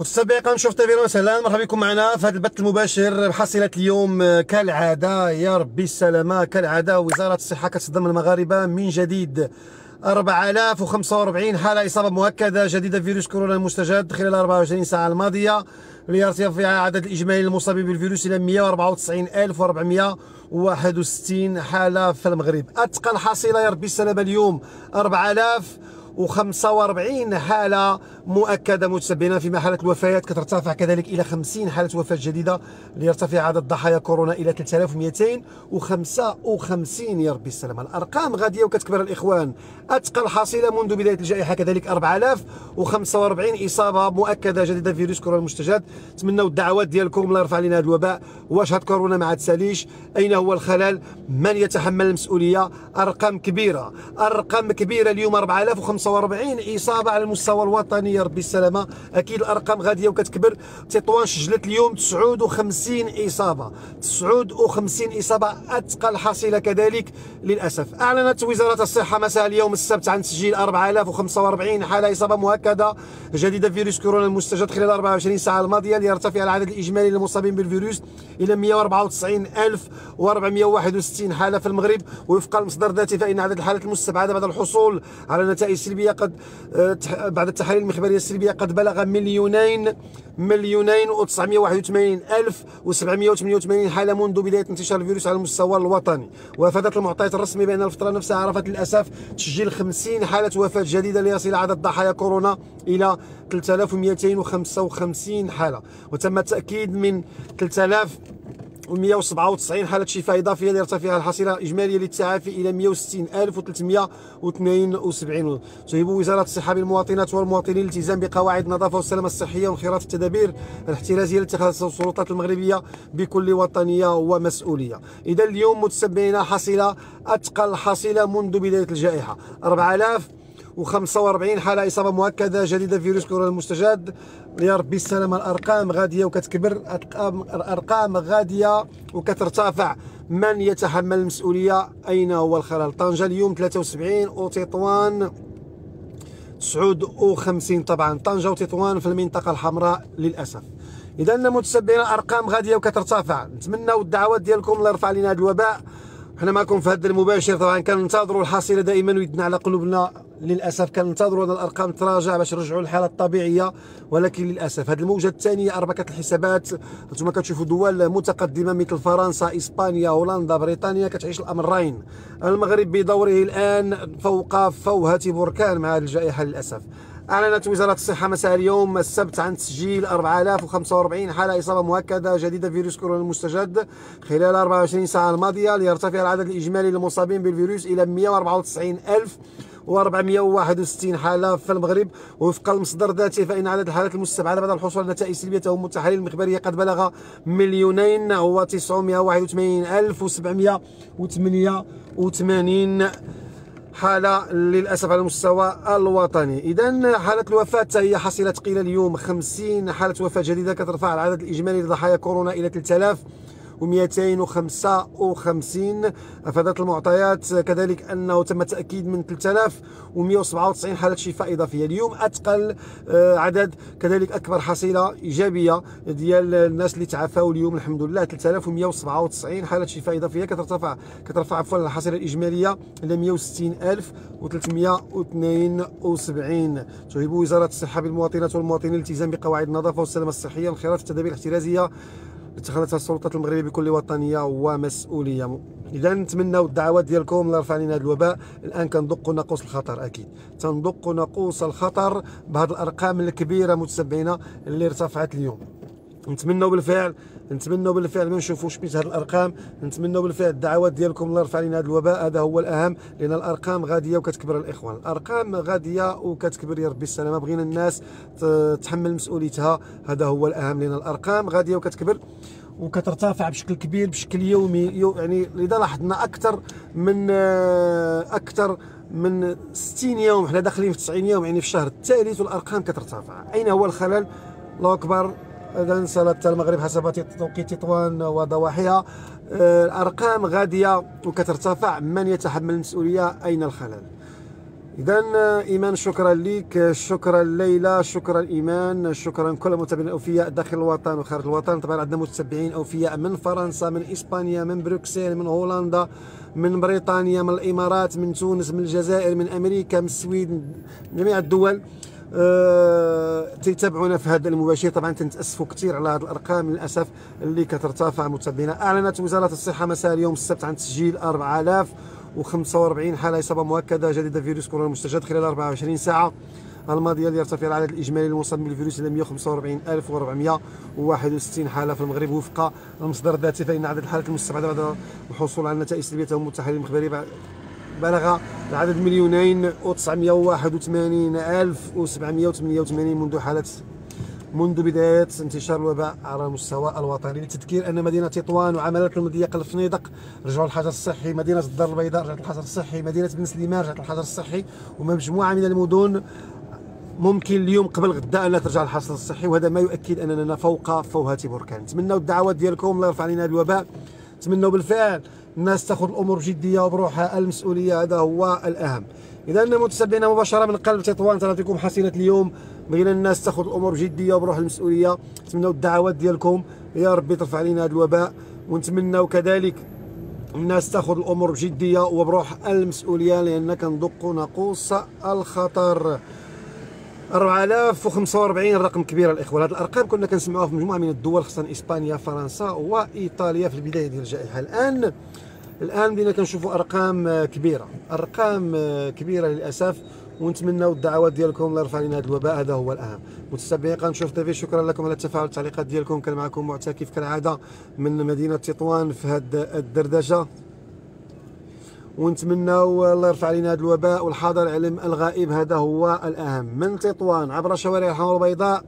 متسابقا نشوف تيفيرون سهلا مرحبا بكم معنا في هذا البث المباشر حصيلة اليوم كالعادة. يا ربي السلامة. كالعادة وزارة الصحة كتصدم المغاربة من جديد. 4045 حالة إصابة مؤكدة جديدة فيروس كورونا المستجد خلال 24 ساعة الماضية. ليرتفع عدد الإجمالي المصابين بالفيروس إلى 194461 حالة في المغرب. أتقل حصيلة يا ربي السلامة اليوم. 4000 و45 حالة مؤكدة متسببه في حاله الوفيات كترتفع كذلك إلى 50 حالة وفاة جديدة ليرتفع عدد ضحايا كورونا إلى 3255 يا ربي السلامة. الأرقام غادية وكتكبر الإخوان. أتقل حصيله منذ بداية الجائحة كذلك 4045 إصابة مؤكدة جديدة فيروس كورونا المستجد. نتمنوا الدعوات ديالكم. الله يرفع علينا هذا الوباء. واش هاد كورونا ما تساليش أين هو الخلل؟ من يتحمل المسؤولية؟ أرقام كبيرة. أرقام كبيرة اليوم 4045 45 إصابة على المستوى الوطني يا ربي السلامة. أكيد الأرقام غادية وكتكبر. تطوان سجلت اليوم 59 إصابة. 59 إصابة اثقل حصيلة كذلك للأسف. أعلنت وزارة الصحة مساء اليوم السبت عن تسجيل 4045 حالة إصابة مؤكدة جديدة فيروس كورونا المستجد خلال 24 ساعة الماضية ليرتفع العدد الإجمالي للمصابين بالفيروس إلى 194461 حالة في المغرب. وفق المصدر ذاته فإن عدد الحالات المستبعدة بعد الحصول على نتائج السلبية قد آه، بعد التحاليل المخبريه السلبية قد بلغ مليونين مليونين و981 ألف و788 حالة منذ بداية انتشار الفيروس على المستوى الوطني. وافادت المعطيات الرسمية بأن الفترة نفسها عرفت للأسف تسجيل 50 حالة وفاة جديدة ليصل عدد ضحايا كورونا إلى 3255 حالة. وتم التأكيد من 3000 و197 حالة شفاء إضافية ليرتفع الحصيلة الإجمالية للتعافي إلى 160372 تهب وزارة الصحة بالمواطنات والمواطنين الالتزام بقواعد النظافة والسلامة الصحية وانخراط التدابير الاحترازية لاتخاذ السلطات المغربية بكل وطنية ومسؤولية. إذا اليوم متسبعين حصيلة أثقل حصيلة منذ بداية الجائحة. 4000 و45 حالة إصابة مؤكدة جديدة فيروس كورونا المستجد. يا ربي السلامة الأرقام غادية وكتكبر. الارقام غادية وكترتفع. من يتحمل المسؤولية؟ أين هو الخلل؟ طنجة اليوم 73 وتطوان 59 طبعا. طنجة وتطوان في المنطقة الحمراء للأسف. اذا متسبعين الأرقام غادية وكترتفع. نتمنوا الدعوات ديالكم الله يرفع علينا هذا الوباء. حنا معكم في هذا المباشر. طبعا كننتظروا الحصيلة دائما ويدنا على قلوبنا. للأسف كننتظروا هذه الأرقام تراجع باش نرجعوا للحالة الطبيعية ولكن للأسف هذه الموجة الثانية اربكه الحسابات. أنتم كتشوفوا دول متقدمة مثل فرنسا إسبانيا هولندا بريطانيا كتعيش الأمرين. المغرب بدوره الآن فوق فوهة بركان مع هذه الجائحة للأسف. أعلنت وزارة الصحة مساء اليوم السبت عن تسجيل 4045 حالة إصابة مؤكدة جديدة فيروس كورونا المستجد. خلال 24 ساعة الماضية ليرتفع العدد الإجمالي للمصابين بالفيروس إلى 194 ألف و461 حالة في المغرب. وفق المصدر ذاته فإن عدد الحالات المستبعدة بعد الحصول على نتائج سلبية هم التحاليل المخبرية قد بلغ مليونين و 981 ألف و 788 حالة للأسف على المستوى الوطني. إذا حالة الوفاة هي حصيلة ثقيلة اليوم 50 حالة وفاة جديدة كترفع العدد الإجمالي لضحايا كورونا إلى 3000 و255 أفادت المعطيات كذلك أنه تم التاكيد من 3197 حالة شفاء إضافية. اليوم اثقل آه، عدد كذلك أكبر حصيلة إيجابية ديال الناس اللي تعافوا اليوم الحمد لله. 3197 حالة شفاء إضافية. كترتفع كترفع عفوا الحصيلة الإجمالية إلى 160372 تهب وزارة الصحة بالمواطنات والمواطنين الالتزام بقواعد النظافة والسلامة الصحية وانخراط التدابير الاحترازية اتخذتها السلطات المغربية بكل وطنية ومسؤولية. إذا نتمناو الدعوات ديالكم الله يرفع علينا هذا الوباء. الآن كندقوا ناقوس الخطر أكيد. تندق ناقوس الخطر بهذه الأرقام الكبيرة متسبعين اللي ارتفعت اليوم. نتمنوا بالفعل نتمنوا بالفعل ما نشوفوش مثل هذه الأرقام نتمنوا بالفعل الدعوات ديالكم الله يرفع علينا هذا الوباء هذا هو الأهم لأن الأرقام غادية وكتكبر الإخوان. الأرقام غادية وكتكبر يا ربي السلامة بغينا الناس تحمل مسؤوليتها هذا هو الأهم لأن الأرقام غادية وكتكبر وكترتفع بشكل كبير بشكل يومي يعني إذا لاحظنا أكثر من أكثر من 60 يوم حنا داخلين في 90 يوم يعني في الشهر الثالث والارقام كترتفع. أين هو الخلل؟ الله أكبر. اذا صلاه المغرب حسب توقيت تطوان وضواحيها. آه، الأرقام غادية وكترتفع. من يتحمل المسؤولية؟ أين الخلل؟ اذا إيمان شكرا لك. شكرا ليلى شكرا إيمان. شكرا كل المتابعين الأوفياء داخل الوطن وخارج الوطن. طبعا عندنا متتبعين أوفياء من فرنسا من إسبانيا من بروكسل من هولندا من بريطانيا من الإمارات من تونس من الجزائر من أمريكا من السويد من جميع الدول. أه تيتابعونا في هذا المباشر. طبعا تنتأسفوا كثير على هذه الأرقام للأسف اللي كترتفع متابعينا. أعلنت وزارة الصحة مساء اليوم السبت عن تسجيل 4000 و45 حالة إصابة مؤكدة جديدة فيروس كورونا المستجد خلال 24 ساعة. الماضية ليرتفع العدد الإجمالي للمصابين بالفيروس إلى 145461 حالة في المغرب. وفق المصدر الذاتي فإن عدد الحالات المستبعدة بعد الحصول على النتائج السلبية تهم التحاليل المخبرية بلغ العدد مليونين و981788 منذ حالة منذ بداية انتشار الوباء على المستوى الوطني. للتذكير أن مدينة تطوان وعملات المضيق الفنيدق رجعوا الحجر الصحي مدينة الدار البيضاء رجعت الحجر الصحي مدينة بن سليمان رجعت الحجر الصحي ومجموعة من المدن ممكن اليوم قبل غدا أن ترجع الحصر الصحي وهذا ما يؤكد أننا فوق فوهة بركان. نتمنوا الدعوات ديالكم الله يرفع علينا الوباء نتمنوا بالفعل الناس تاخذ الأمور بجديه وبروحها المسؤوليه هذا هو الاهم. إذا متتبعينا مباشرة من قلب تطوان تنعطيكم حصيله اليوم. بغينا الناس تاخذ الأمور بجديه وبروح المسؤوليه. نتمنوا الدعوات ديالكم. يا ربي ترفع علينا هذا الوباء. ونتمنوا كذلك الناس تاخذ الأمور بجديه وبروح المسؤوليه لأن كندق ناقوس الخطر. 4045 رقم كبير الإخوة. هذه الأرقام كنا كنسمعوها في مجموعة من الدول خاصه إسبانيا فرنسا وإيطاليا في البداية ديال الجائحة. الآن الآن بدينا كنشوفوا أرقام كبيرة أرقام كبيرة للأسف ونتمنوا الدعوات ديالكم الله يرفع علينا هذا الوباء. هذا هو الأهم. متتبعين قناة شوف تيفي شكرا لكم على التفاعل والتعليقات ديالكم. كان معكم معتكف كالعادة من مدينة تطوان في هذه الدردشة. ونتمنوا الله يرفع علينا هذا الوباء والحاضر علم الغائب. هذا هو الأهم. من تطوان عبر شوارع الحمراء البيضاء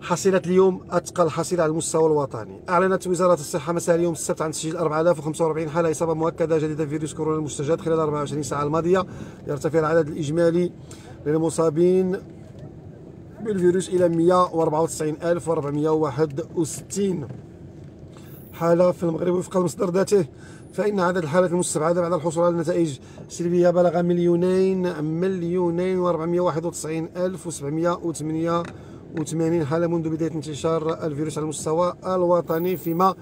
حصيلة اليوم أثقل حصيلة على المستوى الوطني. أعلنت وزارة الصحة مساء اليوم السبت عن تسجيل 4045 حالة إصابة مؤكدة جديدة فيروس كورونا المستجد خلال 24 ساعة الماضية. يرتفع العدد الإجمالي للمصابين بالفيروس إلى 194461 حالة في المغرب وفق المصدر ذاته. فإن عدد الحالات المستبعدة بعد الحصول على النتائج السلبية بلغ مليونين مليونين و491 ألف و708 و80 حالة منذ بداية انتشار الفيروس على المستوى الوطني. فيما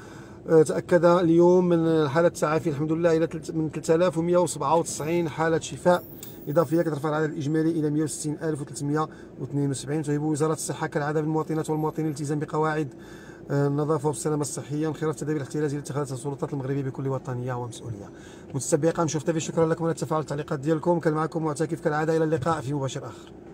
آه، تأكد اليوم من حالة التعافي الحمد لله إلى من 3197 حالة شفاء إضافية كترفع العدد الإجمالي إلى 160372 تهيب وزارة الصحة كالعادة بالمواطنات والمواطنين الالتزام بقواعد آه، النظافة والسلامة الصحية من خلال التدابير الاحترازية التي اتخذتها السلطات المغربية بكل وطنية ومسؤولية. متسبقا شوف تافي شكرا لكم على التفاعل والتعليقات ديالكم كان معكم معتكف كالعادة إلى اللقاء في مباشر آخر.